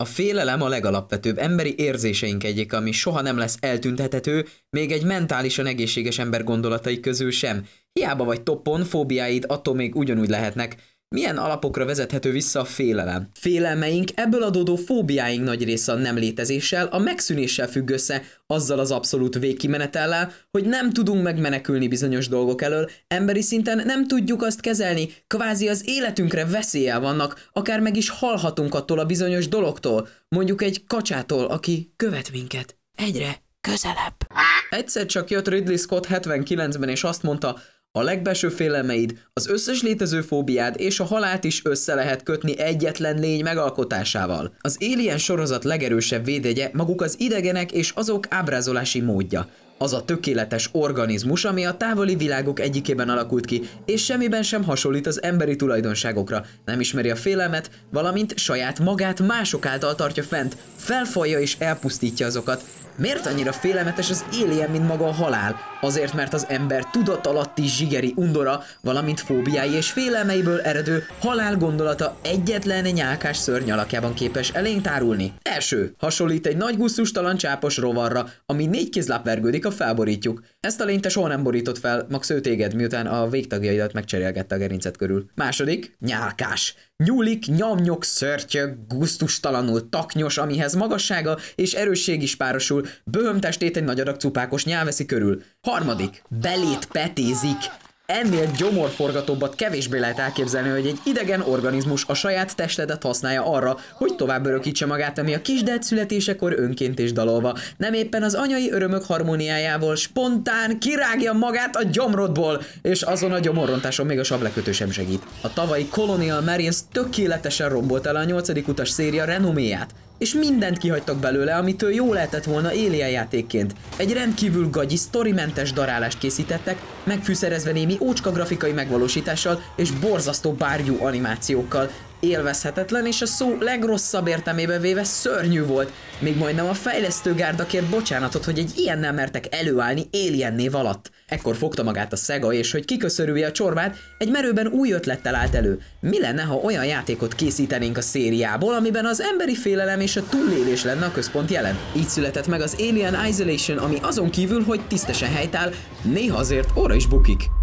A félelem a legalapvetőbb emberi érzéseink egyik, ami soha nem lesz eltüntethető, még egy mentálisan egészséges ember gondolatai közül sem. Hiába vagy toppon, fóbiáid attól még ugyanúgy lehetnek. Milyen alapokra vezethető vissza a félelem? Félelmeink, ebből adódó fóbiáink nagy része a nem létezéssel, a megszűnéssel függ össze, azzal az abszolút végkimenetellel, hogy nem tudunk megmenekülni bizonyos dolgok elől, emberi szinten nem tudjuk azt kezelni, kvázi az életünkre veszélyel vannak, akár meg is halhatunk attól a bizonyos dologtól, mondjuk egy kacsától, aki követ minket. Egyre közelebb. Egyszer csak jött Ridley Scott 79-ben és azt mondta, a legbelső félelmeid, az összes létező fóbiád és a halált is össze lehet kötni egyetlen lény megalkotásával. Az Alien sorozat legerősebb védegye maguk az idegenek és azok ábrázolási módja. Az a tökéletes organizmus, ami a távoli világok egyikében alakult ki, és semmiben sem hasonlít az emberi tulajdonságokra, nem ismeri a félelmet, valamint saját magát mások által tartja fent, felfalja és elpusztítja azokat, Miért annyira félelmetes az alien, mint maga a halál? Azért, mert az ember tudat alatti zsigeri undora, valamint fóbiái és félelmeiből eredő halál gondolata egyetlen nyálkás szörny alakjában képes elénk tárulni. Első, hasonlít egy nagy gusztustalan csápos rovarra, ami négy kézláp vergődik, a felborítjuk. Ezt a lényt te soha nem borított fel, max ő téged, miután a végtagjaidat megcserélgette a gerincet körül. Második, nyálkás. Nyúlik, nyomnyok, szörtyög, gusztustalanul taknyos, amihez magassága és erősség is párosul, böhömtestét egy nagy adag cupákos nyál körül. Harmadik, belét petézik, Ennél gyomorforgatóbbat kevésbé lehet elképzelni, hogy egy idegen organizmus a saját testedet használja arra, hogy tovább örökítse magát, ami a kisded születésekor önként és dalolva, nem éppen az anyai örömök harmóniájával spontán kirágja magát a gyomrodból, és azon a gyomorrontáson még a sablekötő sem segít. A tavalyi Colonial Marines tökéletesen rombolt el a nyolcadik utas széria renoméját és mindent kihagytak belőle, amitől jó lehetett volna Alien játékként. Egy rendkívül gagyi, sztorimentes darálást készítettek, megfűszerezve némi ócska grafikai megvalósítással és borzasztó bárgyú animációkkal, élvezhetetlen, és a szó legrosszabb értelmébe véve szörnyű volt. Még majdnem a fejlesztőgárda kért bocsánatot, hogy egy ilyennel mertek előállni Alien név alatt. Ekkor fogta magát a Sega, és hogy kiköszörülje a csorbát, egy merőben új ötlettel állt elő. Mi lenne, ha olyan játékot készítenénk a szériából, amiben az emberi félelem és a túlélés lenne a központ jelen? Így született meg az Alien Isolation, ami azon kívül, hogy tisztesen helytáll, néha azért óra is bukik.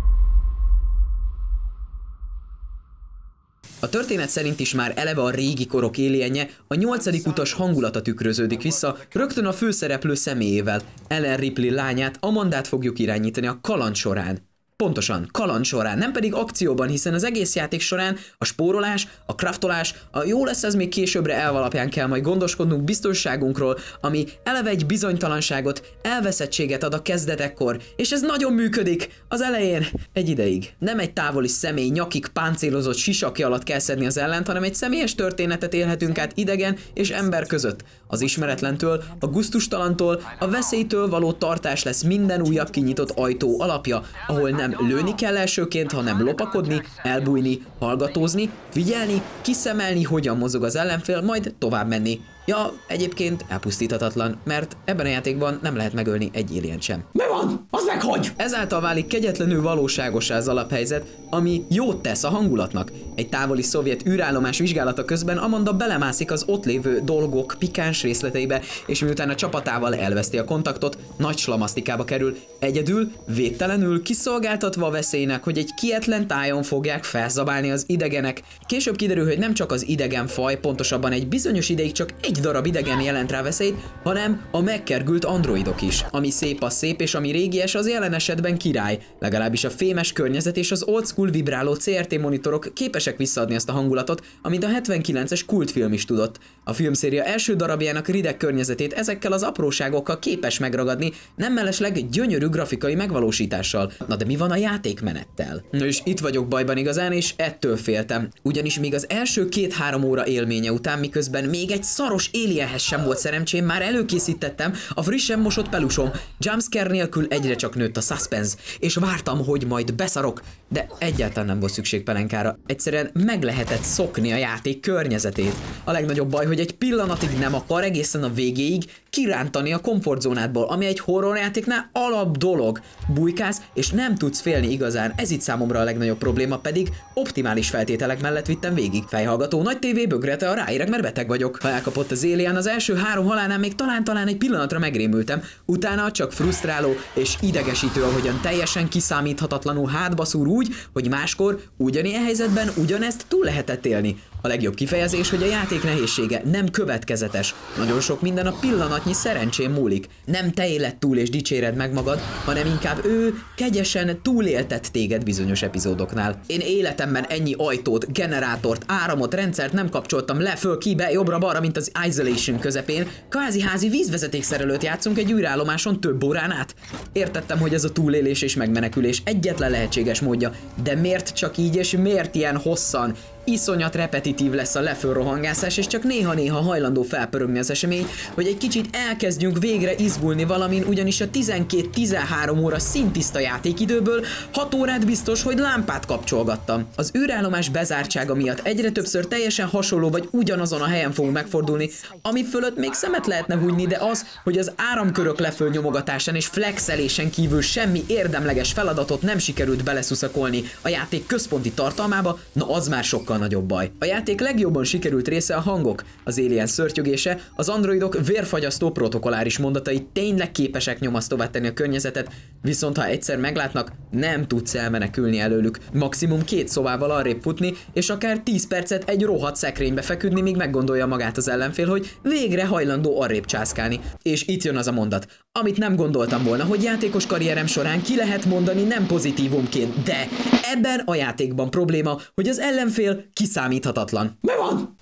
A történet szerint is már eleve a régi korok élienje, a nyolcadik utas hangulata tükröződik vissza, rögtön a főszereplő személyével. Ellen Ripley lányát, Amandát fogjuk irányítani a kaland során. Pontosan, kaland során, nem pedig akcióban, hiszen az egész játék során a spórolás, a kraftolás, a jó lesz ez még későbbre elvalapján kell majd gondoskodnunk biztonságunkról, ami eleve egy bizonytalanságot, elveszettséget ad a kezdetekkor, és ez nagyon működik az elején, egy ideig. Nem egy távoli személy nyakig páncélozott sisakja alatt kell szedni az ellent, hanem egy személyes történetet élhetünk át idegen és ember között. Az ismeretlentől, a guztustalantól, a veszélytől való tartás lesz minden újabb kinyitott ajtó alapja, ahol nem nem lőni kell elsőként, hanem lopakodni, elbújni, hallgatózni, figyelni, kiszemelni, hogyan mozog az ellenfél, majd tovább menni. Ja, egyébként elpusztíthatatlan, mert ebben a játékban nem lehet megölni egy alien sem. Mi van? Az meghagy! Ezáltal válik kegyetlenül valóságosá az alaphelyzet, ami jót tesz a hangulatnak. Egy távoli szovjet űrállomás vizsgálata közben Amanda belemászik az ott lévő dolgok pikáns részleteibe, és miután a csapatával elveszti a kontaktot, nagy slamasztikába kerül, egyedül, védtelenül, kiszolgáltatva a veszélynek, hogy egy kietlen tájon fogják felzabálni az idegenek. Később kiderül, hogy nem csak az idegen faj, pontosabban egy bizonyos ideig csak egy egy darab idegen jelent rá veszélyt, hanem a megkergült androidok is. Ami szép a szép, és ami régies, az jelen esetben király. Legalábbis a fémes környezet és az old school vibráló CRT monitorok képesek visszaadni ezt a hangulatot, amit a 79-es kultfilm is tudott. A filmszéria első darabjának rideg környezetét ezekkel az apróságokkal képes megragadni, nem mellesleg gyönyörű grafikai megvalósítással. Na de mi van a játékmenettel? Na és itt vagyok bajban igazán, és ettől féltem. Ugyanis még az első két-három óra élménye után, miközben még egy szaros Alienhez sem volt szerencsém, már előkészítettem a frissen mosott pelusom. Jumpscare nélkül egyre csak nőtt a suspense, és vártam, hogy majd beszarok, de egyáltalán nem volt szükség pelenkára. Egyszerűen meg lehetett szokni a játék környezetét. A legnagyobb baj, hogy egy pillanatig nem akar egészen a végéig kirántani a komfortzónádból, ami egy horrorjátéknál alap dolog. Bujkálsz, és nem tudsz félni igazán. Ez itt számomra a legnagyobb probléma, pedig optimális feltételek mellett vittem végig. Fejhallgató nagy tévé bögrete a ráérek, mert beteg vagyok. Ha elkapott az Alien az első három halálnál még talán-talán egy pillanatra megrémültem, utána csak frusztráló és idegesítő, ahogyan teljesen kiszámíthatatlanul hátba szúr úgy, hogy máskor ugyanilyen helyzetben ugyanezt túl lehetett élni. A legjobb kifejezés, hogy a játék nehézsége nem következetes. Nagyon sok minden a pillanatnyi szerencsén múlik. Nem te éled túl és dicséred meg magad, hanem inkább ő kegyesen túléltett téged bizonyos epizódoknál. Én életemben ennyi ajtót, generátort, áramot, rendszert nem kapcsoltam le, föl, kibe, jobbra-balra, mint az Isolation közepén. Kvázi házi vízvezetékszerelőt játszunk egy űrállomáson több órán át. Értettem, hogy ez a túlélés és megmenekülés egyetlen lehetséges módja, de miért csak így és miért ilyen hosszan? Iszonyat repetitív lesz a lefölrohangászás, és csak néha-néha hajlandó felpörögni az esemény, hogy egy kicsit elkezdjünk végre izgulni valamin, ugyanis a 12-13 óra szintiszta játékidőből 6 órát biztos, hogy lámpát kapcsolgattam. Az űrállomás bezártsága miatt egyre többször teljesen hasonló vagy ugyanazon a helyen fogunk megfordulni, ami fölött még szemet lehetne húgyni, de az, hogy az áramkörök leföl nyomogatásán és flexelésen kívül semmi érdemleges feladatot nem sikerült beleszuszakolni a játék központi tartalmába, na az már sokkal sokkal nagyobb baj. A játék legjobban sikerült része a hangok. Az Alien szörtyögése, az androidok vérfagyasztó protokoláris mondatai tényleg képesek nyomasztóvá tenni a környezetet, viszont ha egyszer meglátnak, nem tudsz elmenekülni előlük. Maximum két szobával arrébb futni, és akár 10 percet egy rohadt szekrénybe feküdni, míg meggondolja magát az ellenfél, hogy végre hajlandó arrébb császkálni. És itt jön az a mondat, amit nem gondoltam volna, hogy játékos karrierem során ki lehet mondani nem pozitívumként, de ebben a játékban probléma, hogy az ellenfél kiszámíthatatlan. Mi van?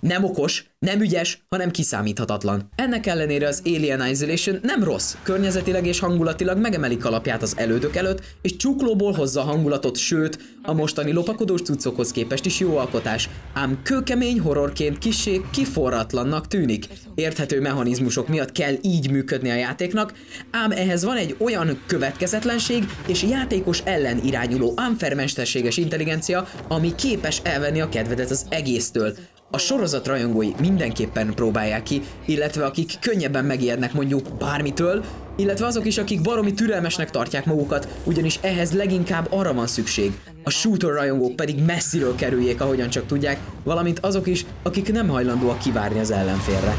Nem okos, nem ügyes, hanem kiszámíthatatlan. Ennek ellenére az Alien Isolation nem rossz, környezetileg és hangulatilag megemelik alapját az elődök előtt, és csuklóból hozza a hangulatot, sőt, a mostani lopakodós cuccokhoz képest is jó alkotás, ám kőkemény horrorként kisé kiforratlannak tűnik. Érthető mechanizmusok miatt kell így működni a játéknak, ám ehhez van egy olyan következetlenség és játékos ellen irányuló unfair intelligencia, ami képes elvenni a kedvedet az egésztől. A sorozat rajongói mindenképpen próbálják ki, illetve akik könnyebben megijednek mondjuk bármitől, illetve azok is, akik baromi türelmesnek tartják magukat, ugyanis ehhez leginkább arra van szükség. A shooter rajongók pedig messziről kerüljék, ahogyan csak tudják, valamint azok is, akik nem hajlandóak kivárni az ellenfélre.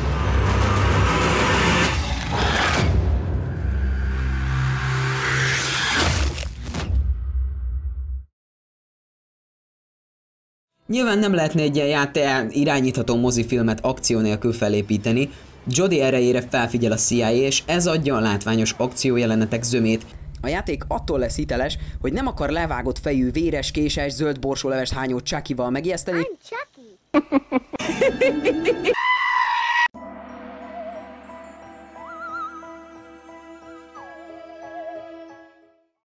Nyilván nem lehetne egy ilyen játé irányítható mozifilmet akció nélkül felépíteni, Jody erejére felfigyel a CIA, és ez adja a látványos akciójelenetek zömét. A játék attól lesz hiteles, hogy nem akar levágott fejű, véres, késes, zöld borsóleves hányó Chucky-val megijeszteni.